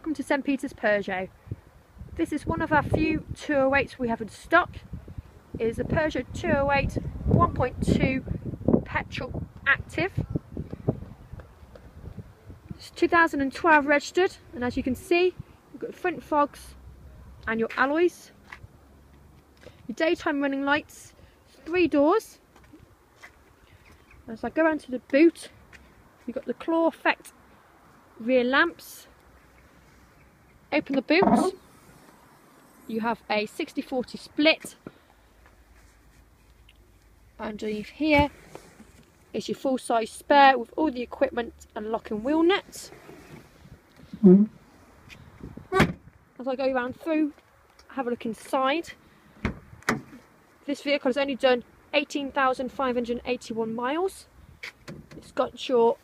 welcome to St Peter's Peugeot. This is one of our few 208s we have in stock. It is a Peugeot 208 1.2 petrol active. It's 2012 registered and as you can see you've got front fogs and your alloys. Your daytime running lights, three doors. As I go around to the boot, you've got the claw effect rear lamps. Open the boot. You have a 60-40 split. Underneath here is your full-size spare with all the equipment and lock and wheel nuts. Mm. As I go around through, have a look inside. This vehicle has only done 18,581 miles. It's got your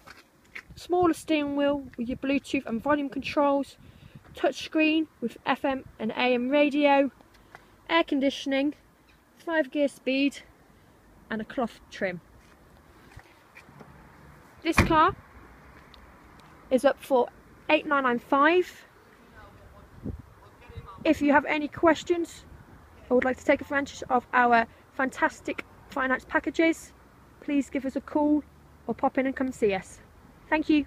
smaller steering wheel with your Bluetooth and volume controls, touchscreen with FM and AM radio, air conditioning, 5 gear speed and a cloth trim. This car is up for 8995 if you have any questions or would like to take advantage of our fantastic finance packages please give us a call or pop in and come see us Thank you.